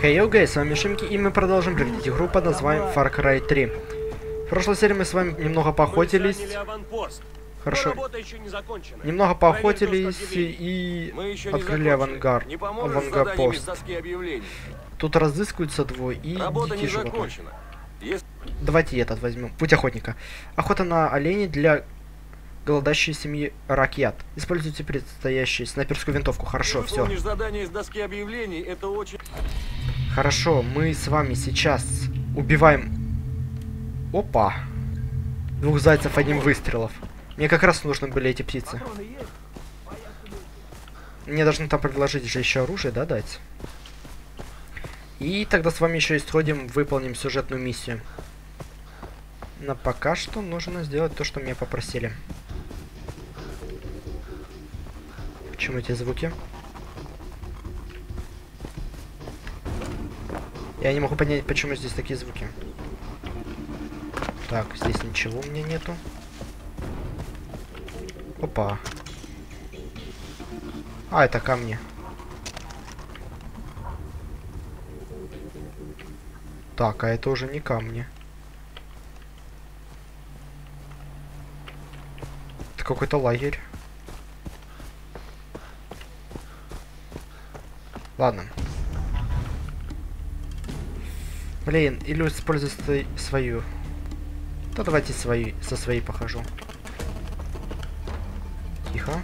Хей, hey, окей, с вами Шимки, и мы продолжим проходить игру под названием Far Cry 3. В прошлой серии мы с вами немного поохотились. Хорошо. Не немного поохотились и открыли авангард. Авангапост. Тут разыскиваются двое и дикие животные. Если Давайте этот возьмем. Путь охотника. Охота на оленей для голодающей семьи Ракет. Используйте предстоящую снайперскую винтовку. Хорошо, все. задание из доски объявлений, это очень... Хорошо, мы с вами сейчас убиваем... Опа! Двух зайцев одним выстрелов. Мне как раз нужны были эти птицы. Мне должны там предложить же еще оружие, да, дать? И тогда с вами еще и сходим, выполним сюжетную миссию. Но пока что нужно сделать то, что меня попросили. Почему эти звуки? Я не могу понять, почему здесь такие звуки. Так, здесь ничего у меня нету. Опа. А, это камни. Так, а это уже не камни. Это какой-то лагерь. Ладно. Блин, или использовать стой- свою. Да давайте свои, со своей похожу. Тихо.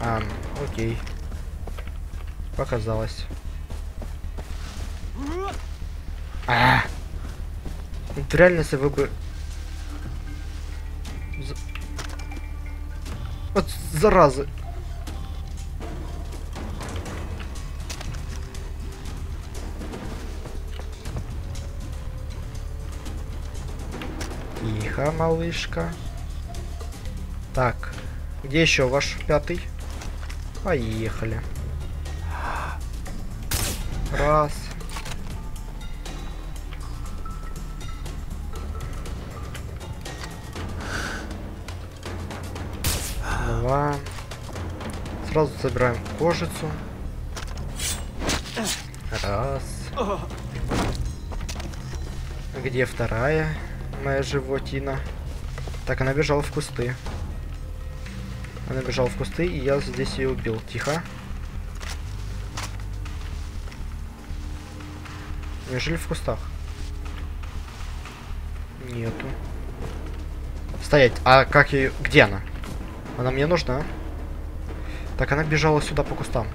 А, окей. Показалось. А! Вот реально, если вы бы... За- Вот заразы. Тихо, малышка. Так, где еще ваш пятый? Поехали. Раз. Два. Сразу собираем кожицу. Раз. Где вторая моя животина? Так, она бежала в кусты. Она бежала в кусты, и я здесь ее убил. Тихо. Неужели в кустах? Нету. Стоять. А как ее... Где она? Она мне нужна. Так, она бежала сюда по кустам.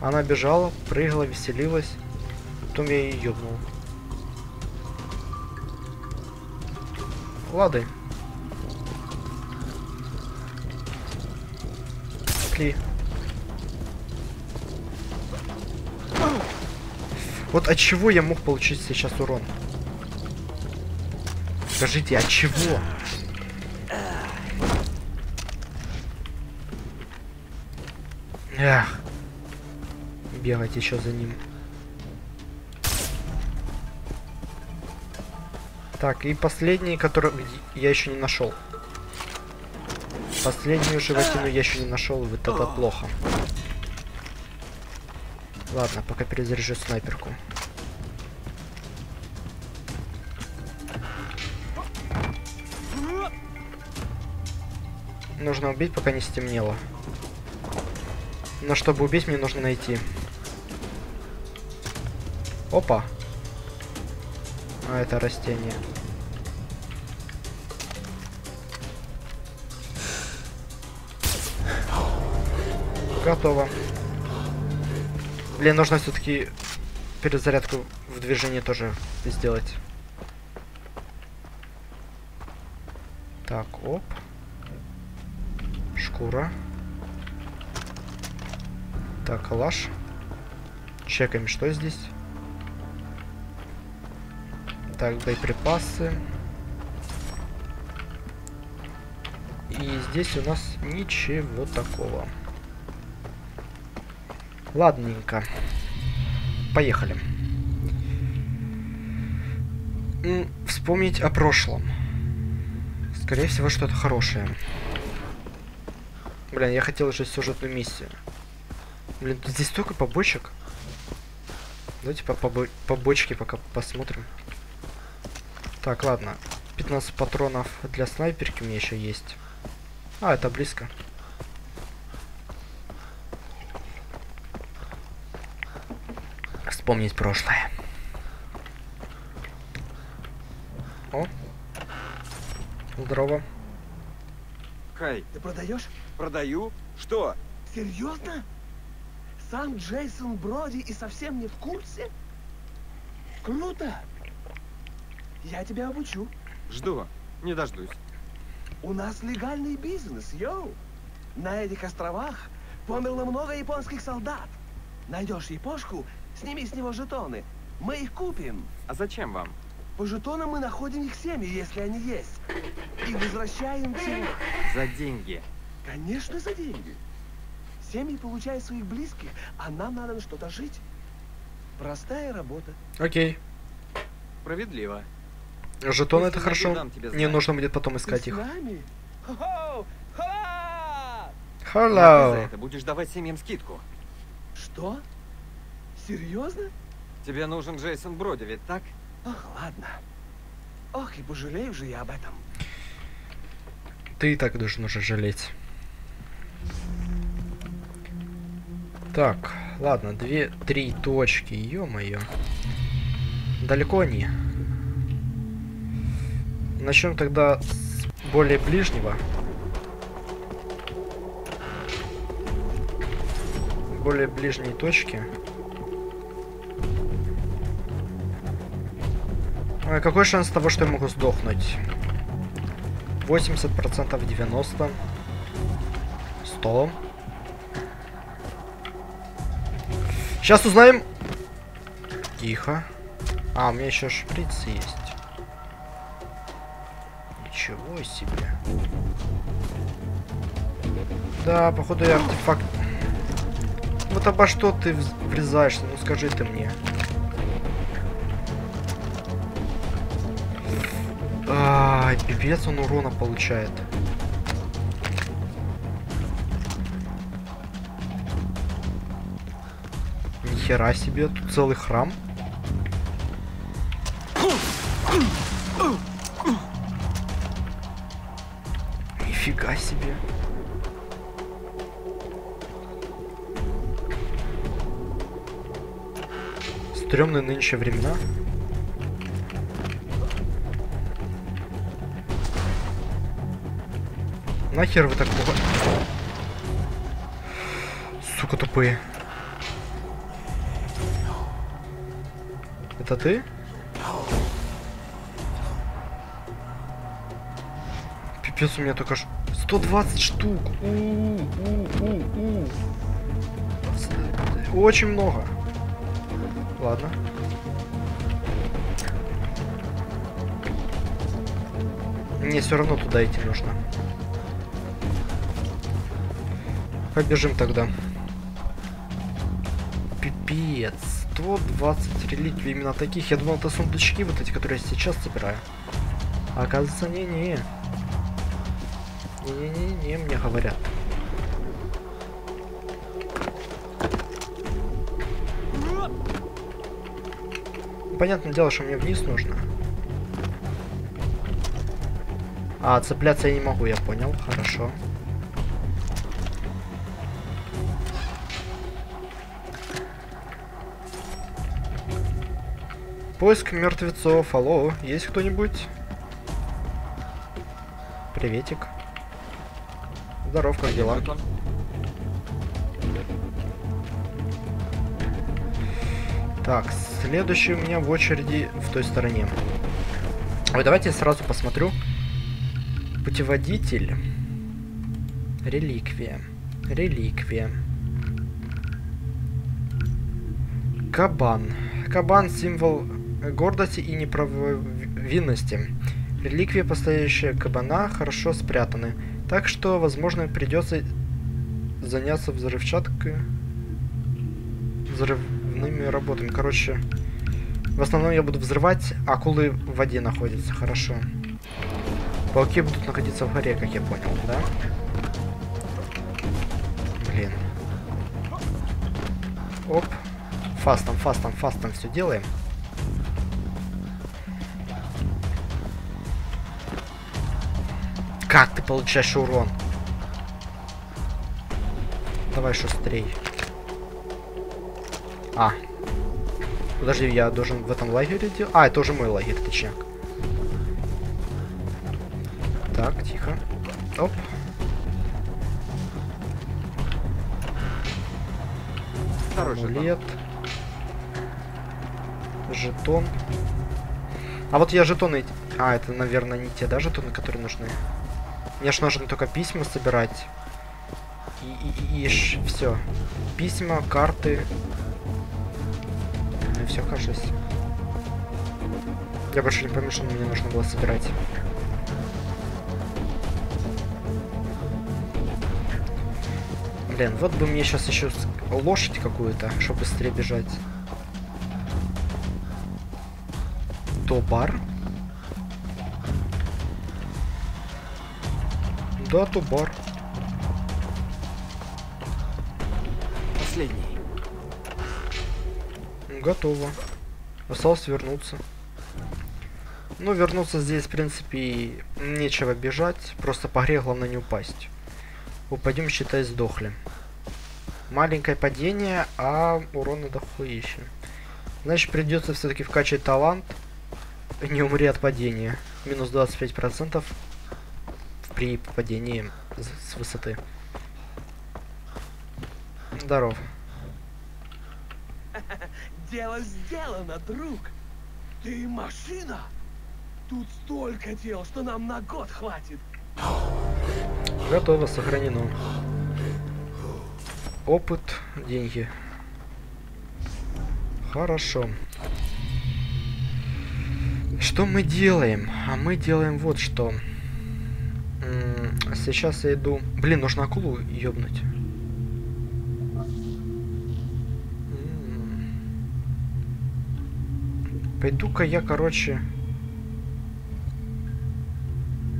Она бежала, прыгала, веселилась. Потом я ее ёбнул. Лады. Пошли. Вот от чего я мог получить сейчас урон? Скажите, от чего? Эх. Бегать еще за ним. Так, и последний, который я еще не нашел. Последнюю животину я еще не нашел, вот это плохо. Ладно, пока перезаряжу снайперку. Нужно убить, пока не стемнело. Но чтобы убить, мне нужно найти. Опа. А, это растение. Готово. Блин, нужно все-таки перезарядку в движении тоже сделать. Так, оп. Шкура. Так, калаш. Чекаем, что здесь. Так, боеприпасы. И здесь у нас ничего такого. Ладненько. Поехали. Вспомнить о прошлом. Скорее всего, что-то хорошее. Блин, я хотел уже сюжетную миссию. Блин, здесь столько побочек. Давайте по побо побочке пока посмотрим. Так, ладно. 15 патронов для снайперки у меня еще есть. А, это близко. Вспомнить прошлое. О. Здорово. Хай, Ты продаешь? продаю? Что? Серьезно? Сам Джейсон Броди и совсем не в курсе? Круто! Я тебя обучу. Жду. Не дождусь. У нас легальный бизнес, йоу! На этих островах померло много японских солдат. Найдешь япошку, сними с него жетоны. Мы их купим. А зачем вам? По жетонам мы находим их семьи, если они есть. И возвращаем тело. За деньги. Конечно, за деньги. Семьи получают своих близких, а нам надо на что-то жить. Простая работа. Окей. Справедливо. Жетон это хорошо. дам тебе Не знать. нужно будет потом искать их. ты за Hello. это будешь давать семьям скидку. Что? Серьезно? Тебе нужен Джейсон Броди, ведь так? Ох, ладно. Ох, и пожалею же я об этом. Ты и так должен уже жалеть. Так, ладно, две, три точки, ё-моё. Далеко они. Начнем тогда с более ближнего. Более ближней точки. А какой шанс того, что я могу сдохнуть? 80%, 90%, 100. Сейчас узнаем. Тихо. А, у меня еще шприц есть. Ничего себе. Да, походу я артефакт... Вот обо что ты врезаешься? Ну скажи ты мне. Ай, пипец он урона получает. Нихера себе, тут целый храм. Стремные нынче времена. Нахер вы так плохо... Сука тупые. Это ты? Пипец, у меня только ж... 120 штук. У-у-у-у. С- Очень много. Ладно. Мне все равно туда идти нужно. Побежим тогда. Пипец. 120 реликвий именно таких. Я думал, это сундучки вот эти, которые я сейчас собираю. А оказывается, не-не. Не-не-не, мне говорят. Понятное дело, что мне вниз нужно. А, цепляться я не могу, я понял. Хорошо. Поиск мертвецов. Алло, есть кто-нибудь? Приветик. Здоров, как дела? Вот он. Так, следующий у меня в очереди в той стороне. Ой, давайте я сразу посмотрю. Путеводитель. Реликвия. Реликвия. Кабан. Кабан символ гордости и неправовинности. Реликвия, постоящая кабана, хорошо спрятаны. Так что, возможно, придется заняться взрывчаткой. Взрывными работами. Короче, в основном я буду взрывать, а акулы в воде находятся. Хорошо. Пауки будут находиться в горе, как я понял, да? Блин. Оп. Фастом, фастом, фастом все делаем. Как ты получаешь урон? Давай шустрей. А. Подожди, я должен в этом лагере делать? А, это уже мой лагерь, точняк. Так, тихо. Оп. Второй Амулет. Жетон. А вот я жетоны... А, это, наверное, не те, да, жетоны, которые нужны? Мне ж нужно только письма собирать. И, и, и все. Письма, карты. Все, кажется. Я больше не помню, что мне нужно было собирать. Блин, вот бы мне сейчас еще лошадь какую-то, чтобы быстрее бежать. Тобар. Да, Тобар. Последний. Готово. Осталось вернуться. Ну, вернуться здесь, в принципе, нечего бежать. Просто по гре главное не упасть. Упадем, считай, сдохли. Маленькое падение, а урона дохуища. Значит, придется все-таки вкачать талант. Не умри от падения. Минус 25% при падении с высоты. Здоров. Дело сделано, друг. Ты машина. Тут столько дел, что нам на год хватит. Готово, сохранено. Опыт, деньги. Хорошо. Что мы делаем? А мы делаем вот что. Сейчас я иду... Блин, нужно акулу ёбнуть. Пойду-ка я, короче...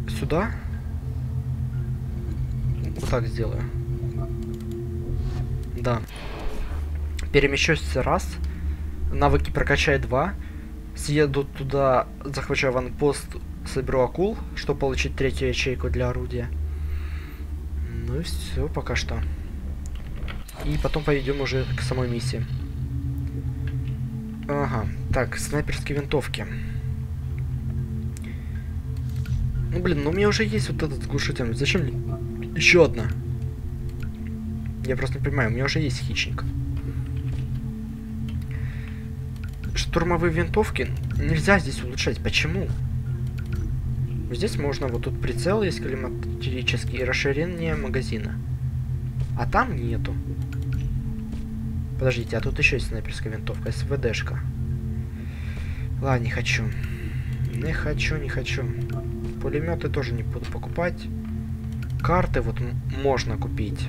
Сюда? Вот так сделаю. Да. Перемещусь раз. Навыки прокачай два. Съеду туда, захвачу аванпост, соберу акул, чтобы получить третью ячейку для орудия. Ну и все пока что. И потом пойдем уже к самой миссии. Ага. Так, снайперские винтовки. Ну блин, ну у меня уже есть вот этот глушитель. Зачем мне еще одна? Я просто не понимаю, у меня уже есть хищник. Штурмовые винтовки нельзя здесь улучшать. Почему? Здесь можно, вот тут прицел есть климатический и расширение магазина. А там нету. Подождите, а тут еще есть снайперская винтовка, СВДшка. Ладно, не хочу. Не хочу, не хочу. Пулеметы тоже не буду покупать. Карты вот можно купить.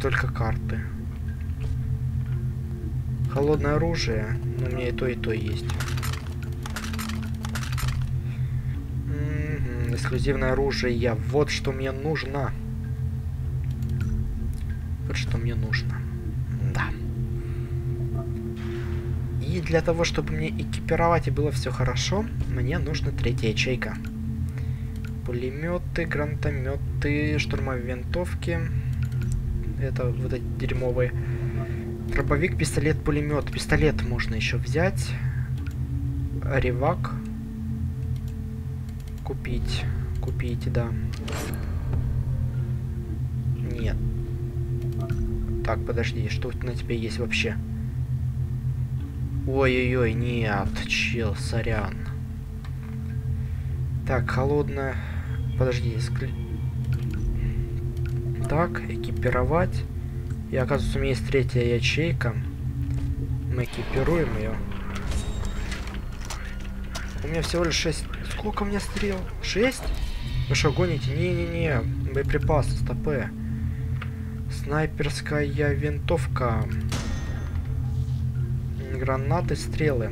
Только карты. Холодное оружие. У меня и то, и то есть. Эксклюзивное оружие. Вот что мне нужно. Вот что мне нужно. Для того, чтобы мне экипировать и было все хорошо, мне нужна третья ячейка. Пулеметы, гранатометы, штурмовые винтовки. Это вот эти дерьмовые. Дробовик, пистолет, пулемет. Пистолет можно еще взять. Ревак. Купить. Купить, да. Нет. Так, подожди, что на тебе есть вообще? Ой-ой-ой, нет, чел, сорян. Так, холодная... Подожди, скле... Так, экипировать. И оказывается, у меня есть третья ячейка. Мы экипируем ее. У меня всего лишь 6... Сколько у меня стрел? 6? Вы что, гоните? Не-не-не. Боеприпасы, стопы. Снайперская винтовка. Гранаты, стрелы.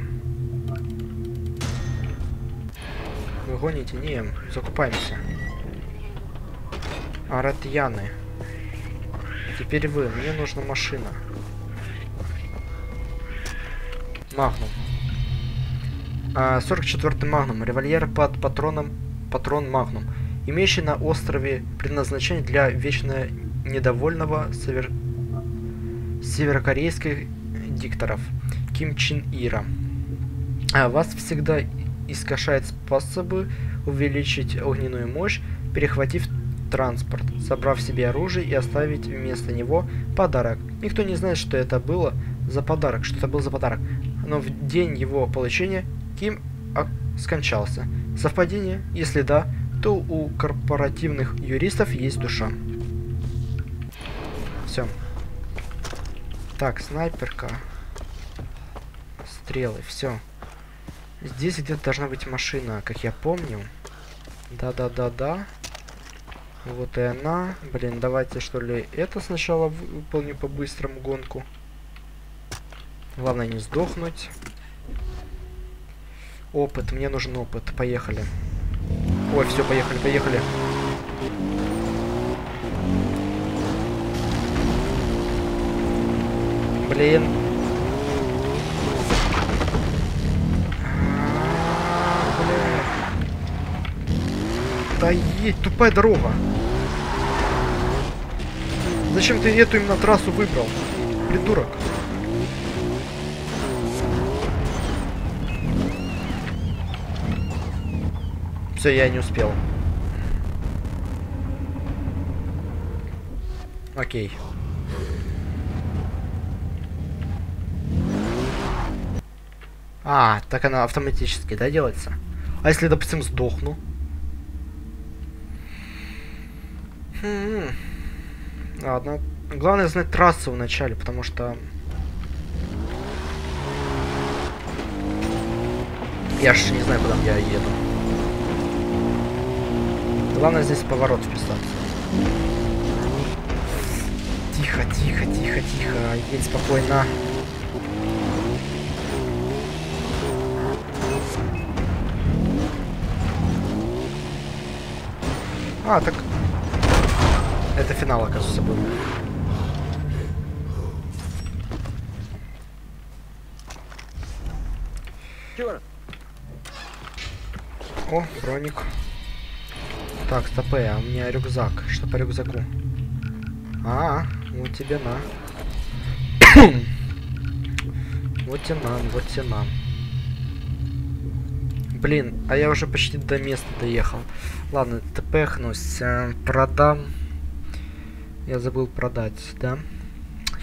Вы гоните? Не, закупаемся. Аратьяны. Теперь вы. Мне нужна машина. Магнум. А, 44-й Магнум. Револьвер под патроном патрон Магнум. Имеющий на острове предназначение для вечно недовольного север... северокорейских дикторов Ким Чин Ира. А вас всегда искажает способы увеличить огненную мощь, перехватив транспорт, собрав себе оружие и оставить вместо него подарок. Никто не знает, что это было за подарок, что это был за подарок. Но в день его получения Ким скончался. Совпадение? Если да, то у корпоративных юристов есть душа. Все. Так, снайперка. Стрелы, все. Здесь где-то должна быть машина, как я помню. Да-да-да-да. Вот и она. Блин, давайте что ли это сначала выполню по-быстрому гонку. Главное не сдохнуть. Опыт, мне нужен опыт. Поехали. Ой, все, поехали, поехали. Блин. Да едь, тупая дорога. Зачем ты эту именно трассу выбрал? Придурок. Все, я не успел. Окей. А, так она автоматически, да, делается? А если, допустим, сдохну? Ладно. Главное знать трассу в начале, потому что... Я ж не знаю, куда я еду. Главное здесь поворот вписаться. Тихо, тихо, тихо, тихо. Едь спокойно. А, так... Это финал, оказывается, был. Черт! О, броник. Так, стопэ, а у меня рюкзак. Что по рюкзаку? А, вот тебе на. вот тебе на, вот тебе на. Блин, а я уже почти до места доехал. Ладно, тпхнусь. Продам. Я забыл продать, да?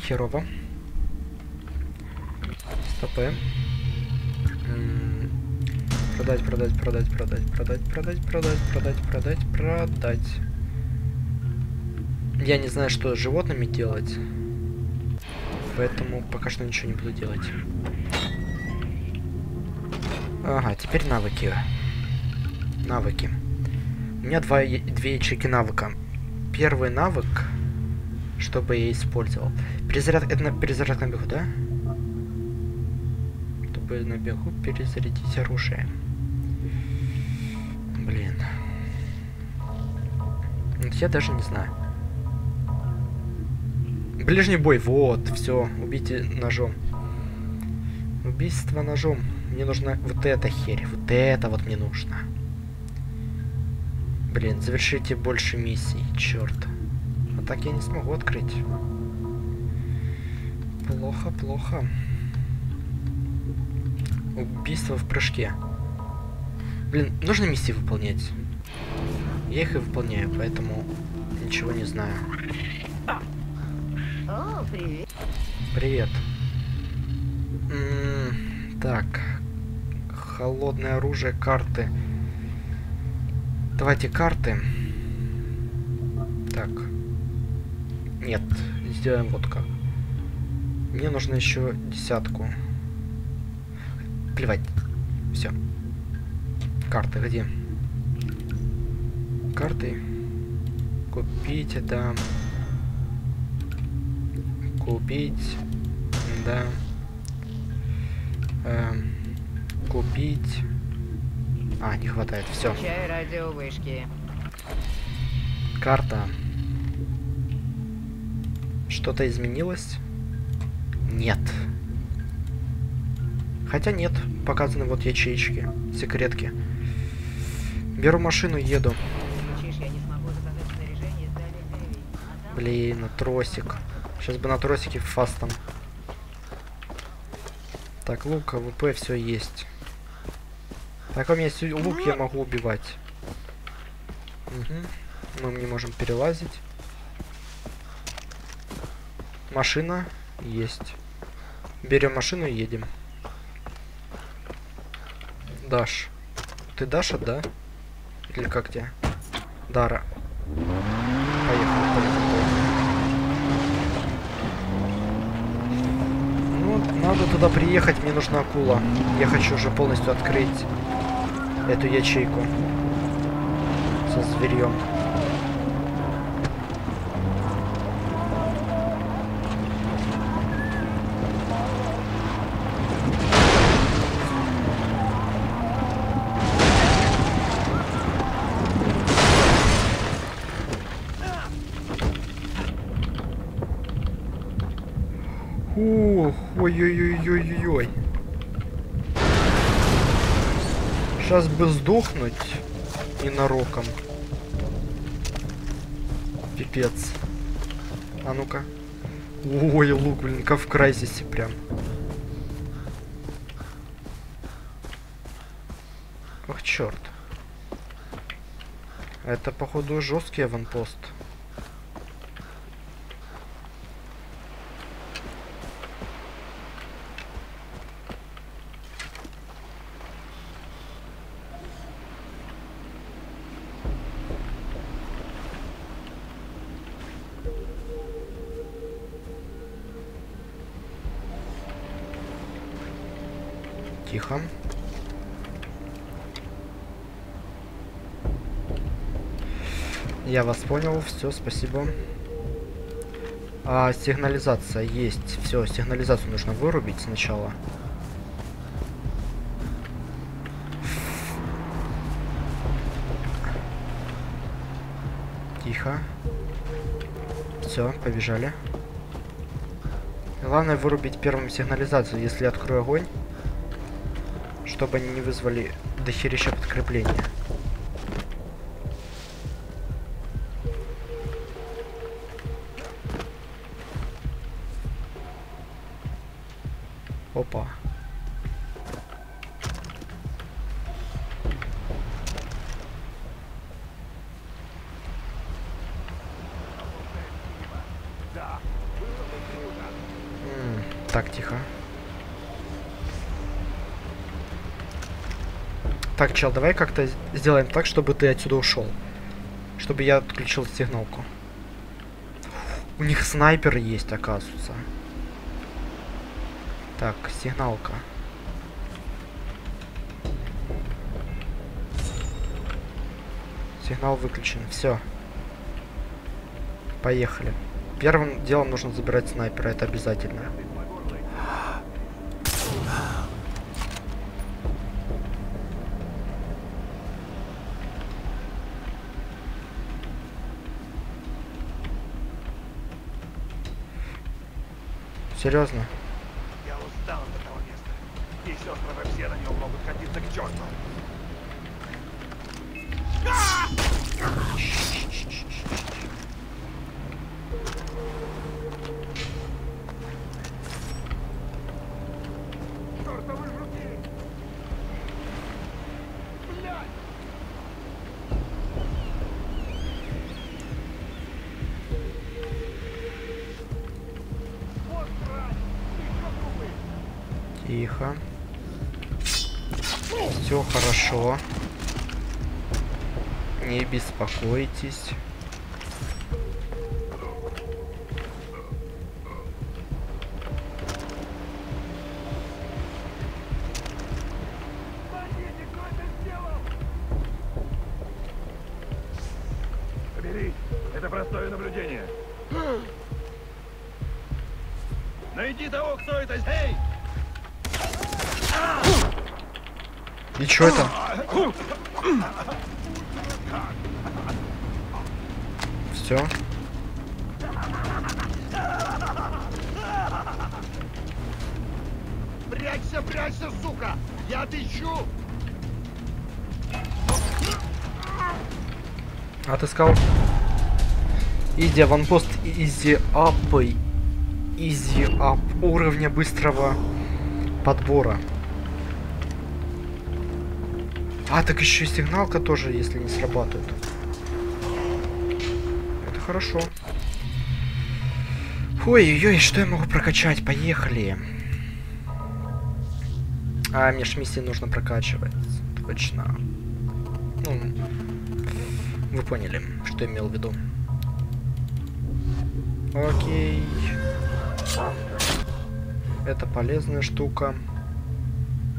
Херово. Стопэ. Продать, продать, продать, продать, продать, продать, продать, продать, продать, продать. Я не знаю, что с животными делать. Поэтому пока что ничего не буду делать. Ага, теперь навыки. Навыки. У меня два, две ячейки навыка. Первый навык, чтобы я использовал. Перезаряд... Это на перезаряд на бегу, да? Чтобы на бегу перезарядить оружие. Блин. Я даже не знаю. Ближний бой, вот, все, убейте ножом. Убийство ножом. Мне нужна вот эта херь, вот это вот мне нужно. Блин, завершите больше миссий, черт. Так я не смогу открыть. Плохо, плохо. Убийство в прыжке. Блин, нужно миссии выполнять. Я их и выполняю, поэтому ничего не знаю. Привет. Привет. М -м так. Холодное оружие, карты. Давайте карты. Так. Нет, сделаем вот как. Мне нужно еще десятку. Плевать. Все. Карты где? Карты. Купить, да. Купить, да. Эм, купить. А, не хватает. Все. Карта. Что-то изменилось? Нет. Хотя нет, показаны вот ячейки, секретки. Беру машину, еду. Блин, на тросик. Сейчас бы на тросике fast ом. Так, лук, AWP, все есть. Так, у меня есть лук, я могу убивать. Угу. Мы не можем перелазить. Машина есть. Берем машину и едем. Даш. Ты Даша, да? Или как тебя? Дара. Поехали, поехали, поехали. Ну, надо туда приехать, мне нужна акула. Я хочу уже полностью открыть эту ячейку со зверьем. Ой-ой-ой-ой-ой. Сейчас бы сдохнуть ненароком. Пипец. А ну-ка. Ой, лук, блин, как в крайзисе прям. Ох, черт. Это, походу, жесткий аванпост. Тихо. Я вас понял, все, спасибо. А, сигнализация есть. Все, сигнализацию нужно вырубить сначала. Тихо. Все, побежали. Главное вырубить первым сигнализацию, если открою огонь чтобы они не вызвали дохерища подкрепления. Так, чел, давай как-то сделаем так, чтобы ты отсюда ушел. Чтобы я отключил сигналку. У них снайпер есть, оказывается. Так, сигналка. Сигнал выключен. Все. Поехали. Первым делом нужно забирать снайпера, это обязательно. Серьезно? Тихо. Все хорошо. Не беспокойтесь. Чё это? Все. Прячься, прячься, сука! Я отыщу! Отыскал. Easy аванпост, easy up ы. Easy up уровня быстрого подбора. А, так еще и сигналка тоже, если не срабатывает. Это хорошо. Ой-ой-ой, что я могу прокачать? Поехали. А, межмиссии нужно прокачивать. Точно. Ну, вы поняли, что я имел в виду. Окей. Это полезная штука.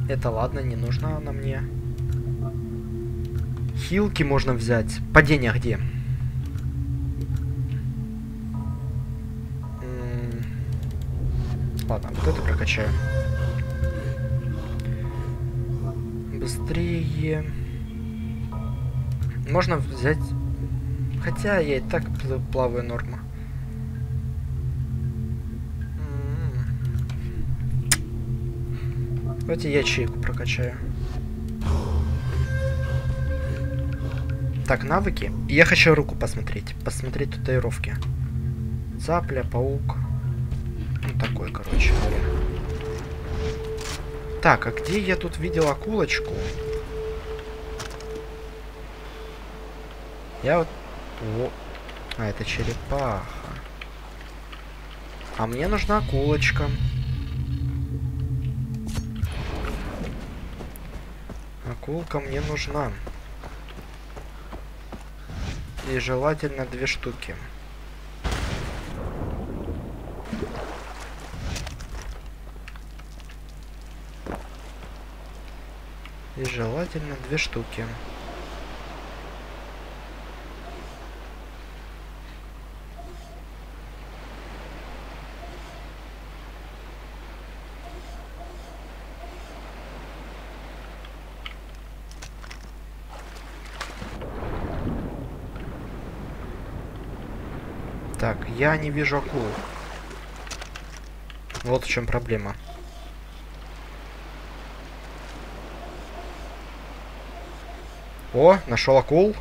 Это ладно, не нужна она мне. Хилки можно взять. Падение где? Ладно, вот это прокачаю. Быстрее. Можно взять... Хотя я и так пл- плаваю норма. Давайте ячейку прокачаю. Так, навыки. Я хочу руку посмотреть. Посмотреть татуировки. Цапля, паук. Ну, такой, короче. Так, а где я тут видел акулочку? Я вот... Во. А, это черепаха. А мне нужна акулочка. Акулка мне нужна. И желательно две штуки. И желательно две штуки. Так, я не вижу акулу. Вот в чем проблема. О, нашел акул.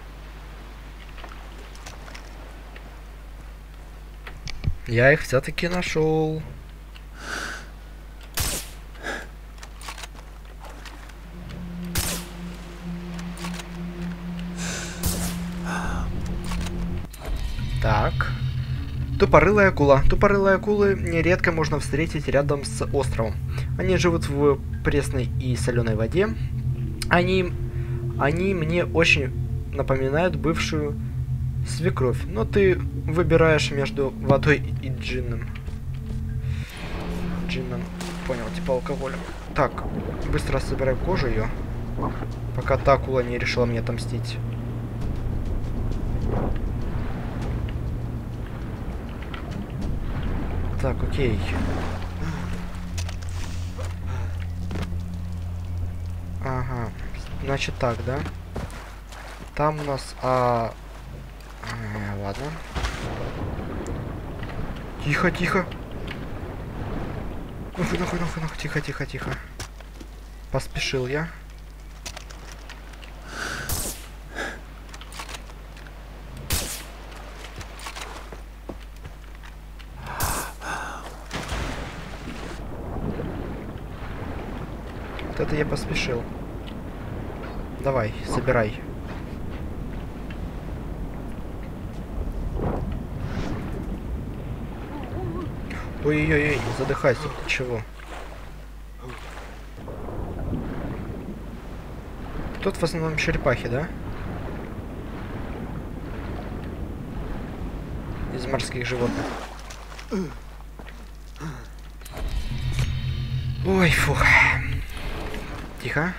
Я их все-таки нашел. Тупорылая акула. Тупорылые акулы нередко можно встретить рядом с островом. Они живут в пресной и соленой воде. Они, они мне очень напоминают бывшую свекровь. Но ты выбираешь между водой и джинном. Джинном. Понял, типа алкоголем. Так, быстро собираем кожу ее. Пока та акула не решила мне отомстить. Так, окей. Ага. Значит так, да? Там у нас... А... э, ладно. Тихо, тихо. Нахуй, нахуй, нахуй, нахуй. Тихо, тихо, тихо. Поспешил я. Вот это я поспешил. Давай, собирай. Ой-ой-ой, задыхайся, ты чего? Тут в основном черепахи, да? Из морских животных. Ой, фух. Тихо.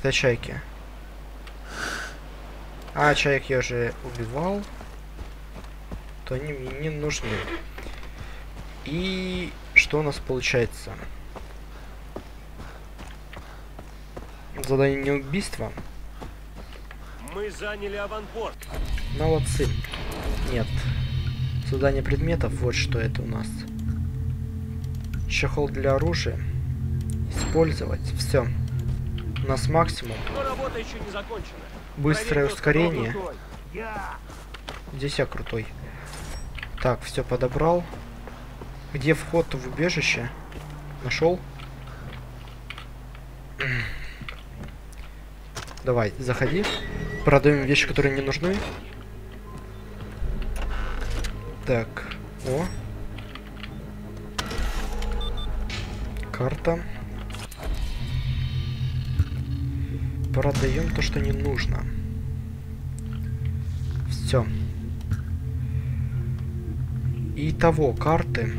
Это чайки. А, чаек я уже убивал. То они мне не нужны. И что у нас получается? Задание убийства. Мы заняли аванпорт. Молодцы. Нет. Задание предметов. Вот что это у нас. Чехол для оружия. Использовать. Все. У нас максимум. Быстрое ускорение. Здесь я крутой. Так, все подобрал. Где вход в убежище? Нашел? Давай, заходи. Продаем вещи, которые не нужны. Так, о. Карта. Продаем то, что не нужно. Все. Итого, карты.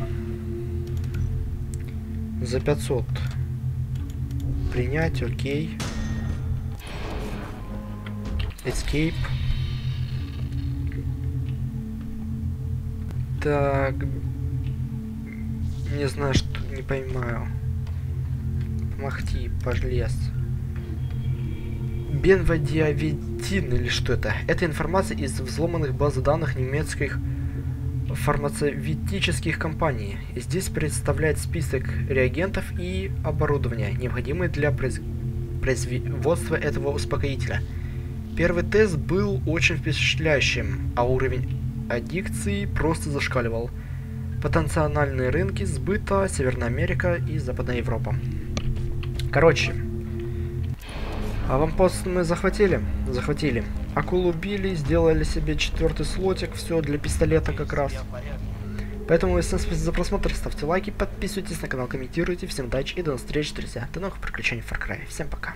За 500. Принять, окей. Escape. Так. Не знаю, что... Не понимаю. Махти, полез. Бенводиавитин или что это? Это информация из взломанных баз данных немецких фармацевтических компаний. Здесь представляет список реагентов и оборудования, необходимые для произ... производства этого успокоителя. Первый тест был очень впечатляющим, а уровень аддикции просто зашкаливал. Потенциальные рынки сбыта Северная Америка и Западная Европа. Короче, аванпост мы захватили? Захватили. Акулу убили, сделали себе четвертый слотик, все для пистолета как раз. Поэтому всем спасибо за просмотр, ставьте лайки, подписывайтесь на канал, комментируйте. Всем удачи и до новых встреч, друзья. До новых приключений в Far Cry. Всем пока.